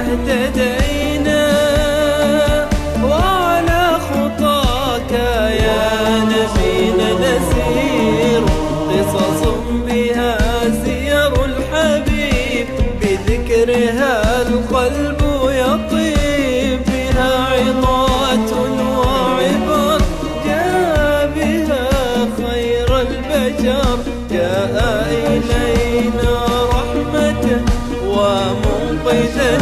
اهتدينا وعلى خطاك يا نبينا نسير قصص بها سير الحبيب بذكرها القلب يطيب بها عظات وعبر جاء بها خير البشر جاء إلينا رحمته ومنقذا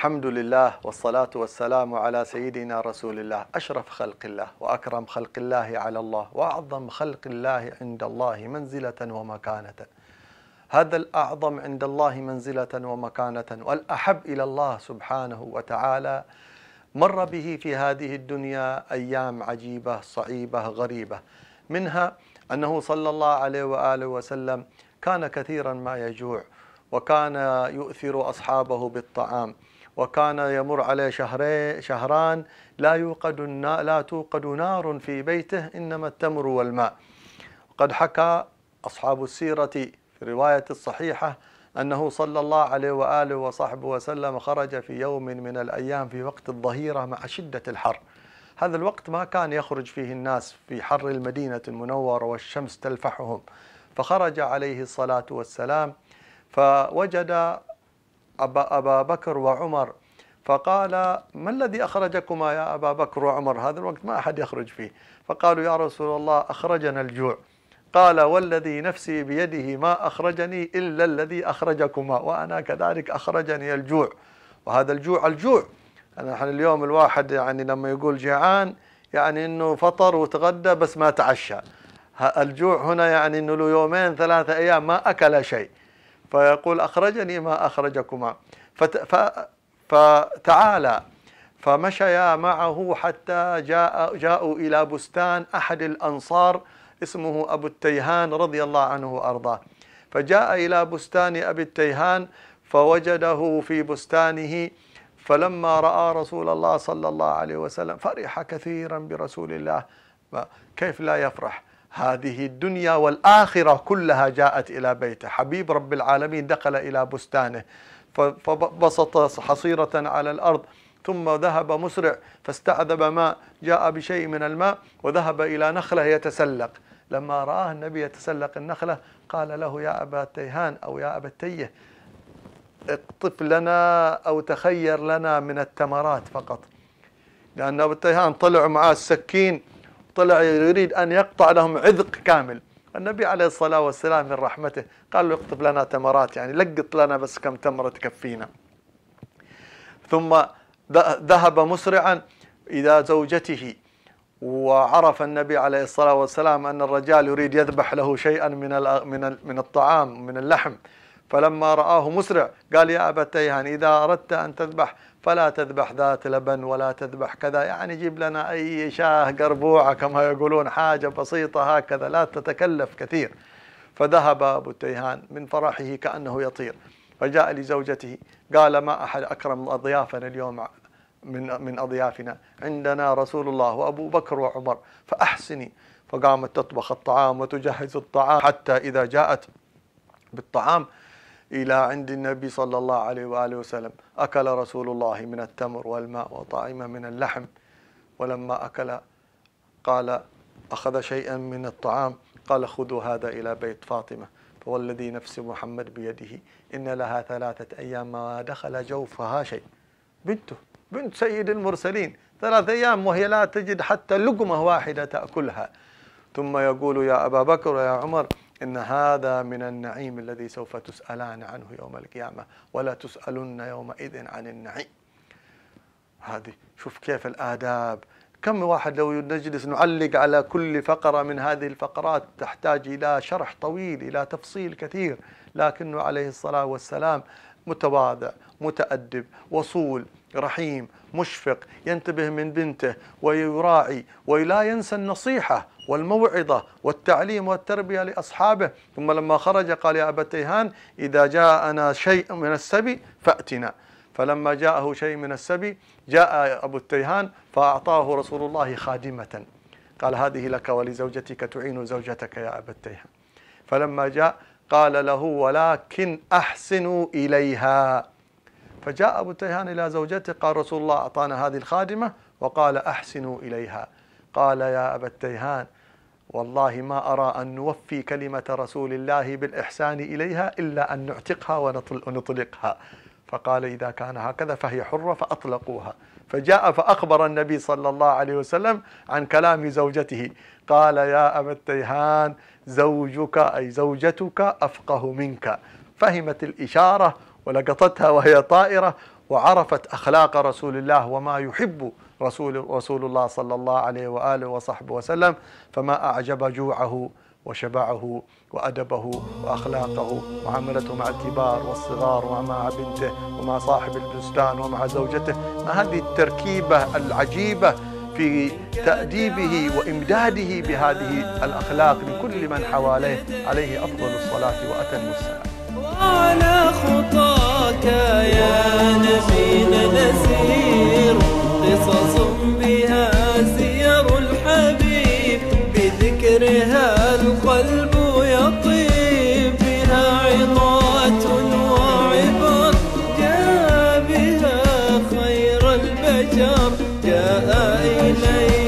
الحمد لله والصلاة والسلام على سيدنا رسول الله أشرف خلق الله وأكرم خلق الله على الله وأعظم خلق الله عند الله منزلة ومكانة. هذا الأعظم عند الله منزلة ومكانة والأحب إلى الله سبحانه وتعالى مر به في هذه الدنيا أيام عجيبة صعيبة غريبة. منها أنه صلى الله عليه وآله وسلم كان كثيرا ما يجوع وكان يؤثر أصحابه بالطعام. وكان يمر عليه شهرين شهران لا يوقد لا توقد نار في بيته إنما التمر والماء. قد حكى أصحاب السيرة في رواية الصحيحة أنه صلى الله عليه وآله وصحبه وسلم خرج في يوم من الأيام في وقت الظهيرة مع شدة الحر. هذا الوقت ما كان يخرج فيه الناس في حر المدينة المنورة والشمس تلفحهم. فخرج عليه الصلاة والسلام فوجد أبا, أبا بكر وعمر. فقال ما الذي أخرجكما يا أبا بكر وعمر؟ هذا الوقت ما أحد يخرج فيه. فقالوا يا رسول الله أخرجنا الجوع. قال والذي نفسي بيده ما أخرجني إلا الذي أخرجكما وأنا كذلك أخرجني الجوع. وهذا الجوع الجوع. نحن اليوم الواحد يعني لما يقول جيعان يعني إنه فطر وتغدى بس ما تعشى. الجوع هنا يعني إنه له يومين ثلاثة أيام ما أكل شيء. فيقول أخرجني ما أخرجكما. فتعالى. فمشيا معه حتى جاء جاءوا إلى بستان أحد الأنصار اسمه أبو التيهان رضي الله عنه وأرضاه. فجاء إلى بستان أبي التيهان فوجده في بستانه فلما رأى رسول الله صلى الله عليه وسلم فرح كثيرا برسول الله. كيف لا يفرح؟ هذه الدنيا والآخرة كلها جاءت إلى بيته. حبيب رب العالمين دخل إلى بستانه فبسط حصيرة على الأرض ثم ذهب مسرع فاستعذب ماء جاء بشيء من الماء وذهب إلى نخلة يتسلق. لما رآه النبي يتسلق النخلة قال له يا أبا التيهان أو يا أبا التية اقطف لنا أو تخير لنا من التمرات فقط. لأن أبو التيهان طلع معاه السكين طلع يريد أن يقطع لهم عذق كامل. النبي عليه الصلاة والسلام من رحمته قال له اقطف لنا تمرات يعني لقط لنا بس كم تمرة تكفينا. ثم ذهب مسرعا إلى زوجته وعرف النبي عليه الصلاة والسلام أن الرجال يريد يذبح له شيئا من من الطعام من اللحم. فلما رآه مسرع قال يا أبا تيهان إذا أردت أن تذبح فلا تذبح ذات لبن ولا تذبح كذا. يعني جيب لنا أي شاه قربوعة كما يقولون حاجة بسيطة هكذا لا تتكلف كثير. فذهب أبو التيهان من فرحه كأنه يطير. فجاء لزوجته قال ما أحد أكرم أضيافنا اليوم من من أضيافنا؟ عندنا رسول الله وأبو بكر وعمر فأحسني. فقامت تطبخ الطعام وتجهز الطعام حتى إذا جاءت بالطعام إلى عند النبي صلى الله عليه وآله وسلم. أكل رسول الله من التمر والماء وطعم من اللحم. ولما أكل قال أخذ شيئا من الطعام قال خذوا هذا إلى بيت فاطمة. فوالذي نفس محمد بيده إن لها ثلاثة أيام ما دخل جوفها شيء. بنته بنت سيد المرسلين ثلاثة أيام وهي لا تجد حتى لقمة واحدة تأكلها. ثم يقول يا أبا بكر ويا عمر إن هذا من النعيم الذي سوف تسألان عنه يوم القيامة ولا تسألن يومئذ عن النعيم. هذه شوف كيف الآداب. كم واحد لو نجلس نعلق على كل فقرة من هذه الفقرات تحتاج إلى شرح طويل إلى تفصيل كثير. لكنه عليه الصلاة والسلام متواضع متأدب وصول رحيم مشفق ينتبه من بنته ويراعي ولا ينسى النصيحة. والموعظة والتعليم والتربية لأصحابه. ثم لما خرج قال يا أبا تيهان إذا جاءنا شيء من السبي فأتنا. فلما جاءه شيء من السبي جاء أبو التيهان فأعطاه رسول الله خادمة. قال هذه لك ولزوجتك تعين زوجتك يا أبا التيهان. فلما جاء قال له ولكن أحسنوا إليها. فجاء أبو التيهان إلى زوجته قال رسول الله أعطانا هذه الخادمة وقال أحسنوا إليها. قال يا أبا التيهان والله ما أرى أن نوفي كلمة رسول الله بالإحسان إليها إلا أن نعتقها ونطلقها. فقال إذا كان هكذا فهي حرة فأطلقوها. فجاء فأخبر النبي صلى الله عليه وسلم عن كلام زوجته. قال يا أبا التيهان زوجك أي زوجتك أفقه منك. فهمت الإشارة ولقطتها وهي طائرة وعرفت أخلاق رسول الله وما يحب رسول رسول الله صلى الله عليه وآله وصحبه وسلم فما أعجب جوعه وشبعه وأدبه وأخلاقه وعاملته مع الكبار والصغار ومع بنته ومع صاحب البستان ومع زوجته. ما هذه التركيبة العجيبة في تأديبه وإمداده بهذه الأخلاق لكل من حواليه عليه أفضل الصلاة وأتم السلام. وعلى خطاك يا نبينا نسير قصص بها سير الحبيب. بذكرها القلب يطيب. بها عظات وعبر. جاء بها خير البشر. جاء إلينا